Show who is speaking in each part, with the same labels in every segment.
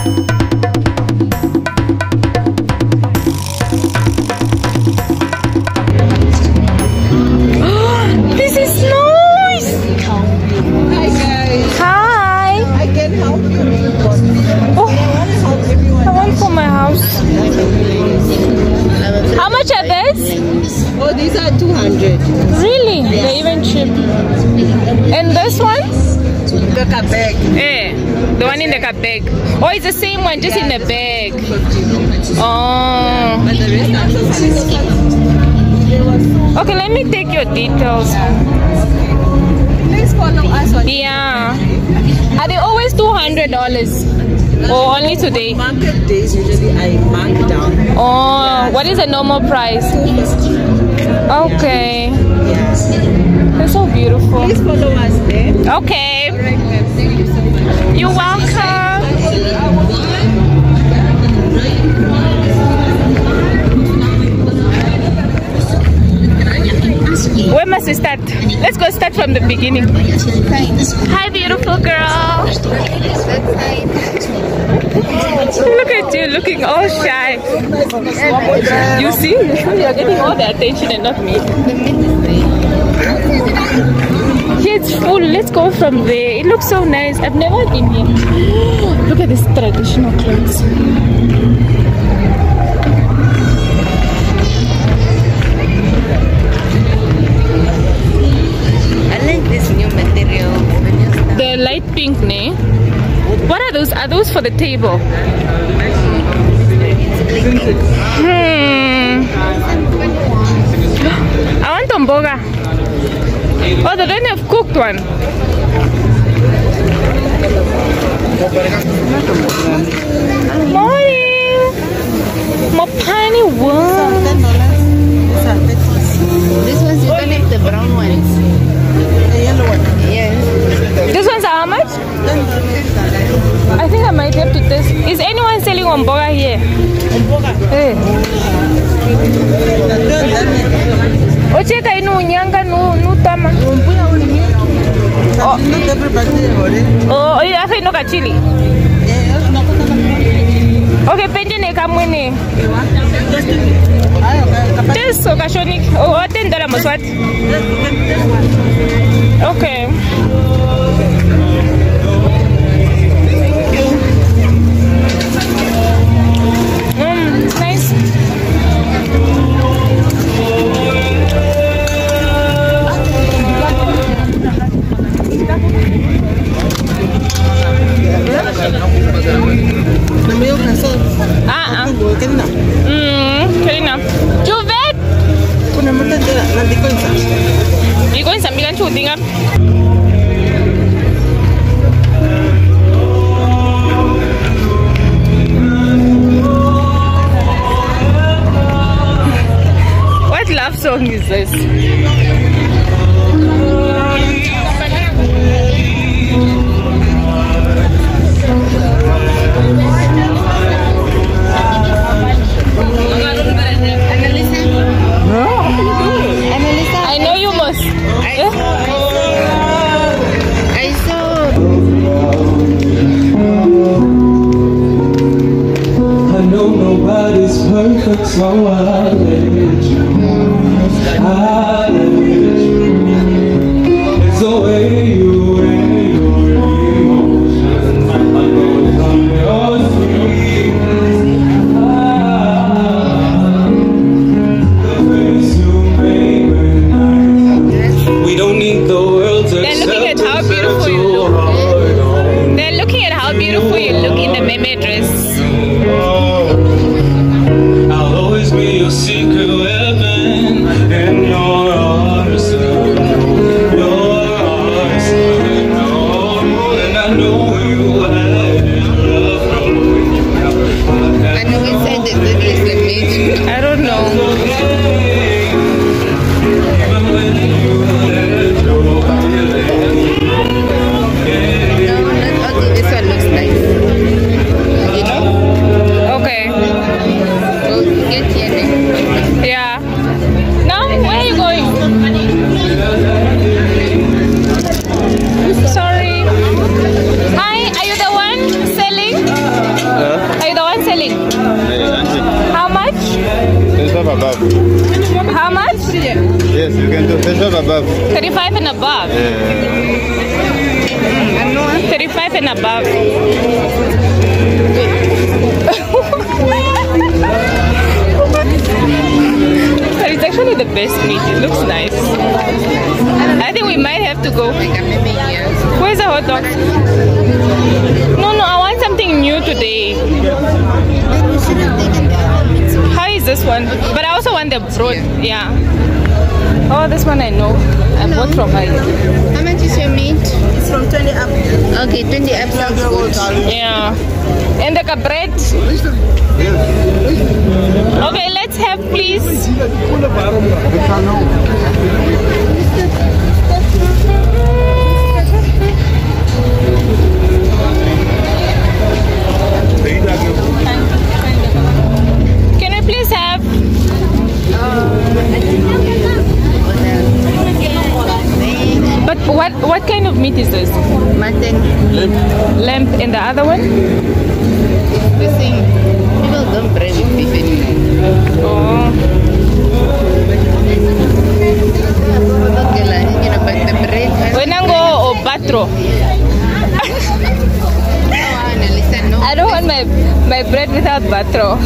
Speaker 1: Oh,
Speaker 2: Help everyone.
Speaker 1: I want for my house. How much are these?
Speaker 2: Oh, these are 200.
Speaker 1: Really? They're even cheap. And this one?
Speaker 2: The bag.
Speaker 1: Eh, the one in the cup bag. Oh, it's the same one, just in the bag. Oh.
Speaker 2: But the rest are
Speaker 1: Okay, let me take your details.
Speaker 2: Please follow us on
Speaker 1: Yeah. Are they always two hundred dollars? Or only today?
Speaker 2: market days. Usually I mark down.
Speaker 1: Oh, what is the normal price? Okay.
Speaker 2: Yes.
Speaker 1: They're so beautiful.
Speaker 2: Please follow us there.
Speaker 1: Okay. You're welcome. Where must we start? Let's go start from the beginning. Hi, beautiful girl. Look at you looking all shy. You see? You're getting all the attention and not me. Here it's full. Let's go from there. It looks so nice. I've never been here. Look at this traditional clothes.
Speaker 2: I like this new material.
Speaker 1: The light pink, ne? What are those? Are those for the table? Hmm. I want omboga. Oh, they don't have cooked one. Morning. Mopani, wow.
Speaker 3: This one's you don't have the brown ones.
Speaker 2: The yellow one.
Speaker 3: Yes.
Speaker 1: This one's how much? I think I might have to test. Is anyone selling omboga here? Eh. Ocheka inu unyanga nu nu tama.
Speaker 2: Oh. Not everybody already.
Speaker 1: Oh, oh afa ino kachili.
Speaker 2: Yeah, no, no, no.
Speaker 1: Okay, pende ne kamwene.
Speaker 2: Ayo, kapag
Speaker 1: Teso kashonik. Oh, oh, ten dollar moswati. Okay. Up. What love song is this? Know
Speaker 4: nobody's perfect, so I let you. I
Speaker 1: How much?
Speaker 5: Yes, you can do special above.
Speaker 1: 35 and above.
Speaker 5: Yeah.
Speaker 1: 35 and above. but it's actually the best meat. It looks nice. I think we might have to go. Where's the hot dog? No, no, I want something new today. How is this one? But I also want the broad. Yeah. Oh, this one I know. I bought from her.
Speaker 3: How much is your meat?
Speaker 2: It's from 20 up.
Speaker 3: Okay, 20 up sounds good.
Speaker 1: Yeah. And the bread. Okay, let's have please. Meat is this?
Speaker 3: Mutton.
Speaker 1: Lamb and the other one?
Speaker 3: The same. People don't pray with beef anymore.
Speaker 1: Oh.
Speaker 3: Okay, like, you know, but the bread.
Speaker 1: Wenango or batro.
Speaker 3: Annaliisa, no.
Speaker 1: I don't want my my bread without batro.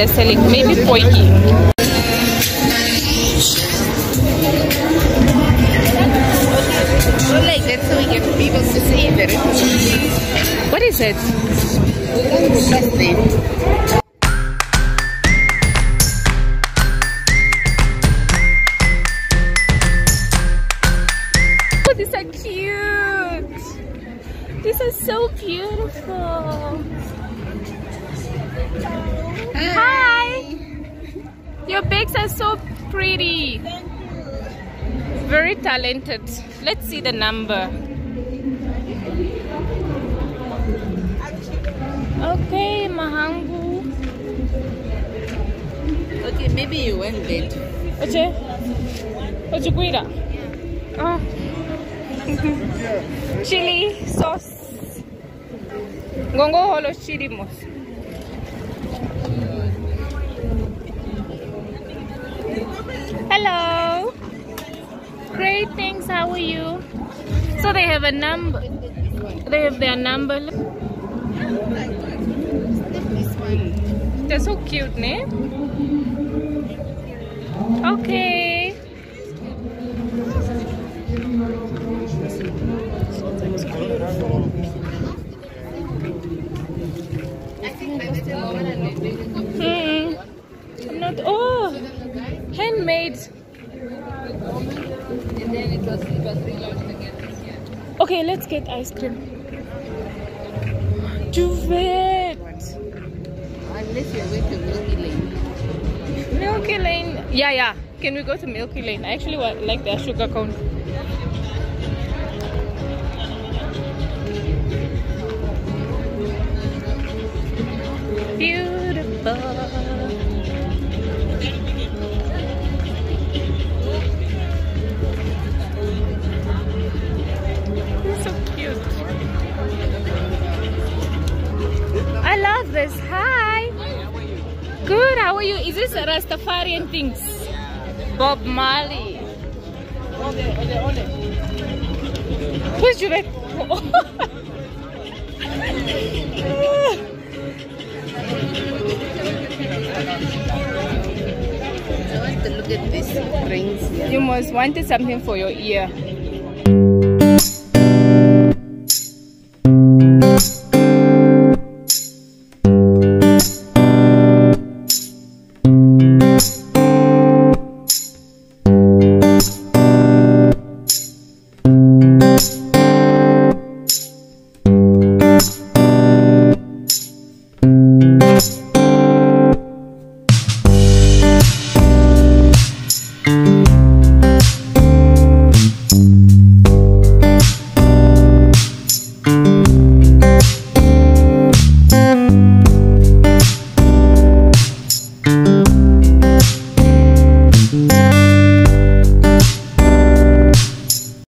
Speaker 1: They're selling. Maybe poiki.
Speaker 3: Or like that so we get people to see the recipe.
Speaker 1: What is it? Your bags are so pretty. Very talented. Let's see the number. Okay, Mahangu.
Speaker 3: Okay, maybe you went late.
Speaker 1: Oche? Oche kuira? Oh. chili sauce. Ngongo holo chili mos. Hello. Great, thanks. How are you? So they have a number. They have their number. They're so cute, ne? Okay. Mm. Not. Oh, handmade. Okay, let's get ice cream. Duvet.
Speaker 3: Unless you're going to Milky Lane.
Speaker 1: Milky Lane. Yeah, yeah. Can we go to Milky Lane? I actually like their sugar cone. Beautiful. How are? Is this a Rastafarian things? Bob Marley. Who's Juliet?
Speaker 3: I want to look at these rings here.
Speaker 1: you must wanted something for your ear.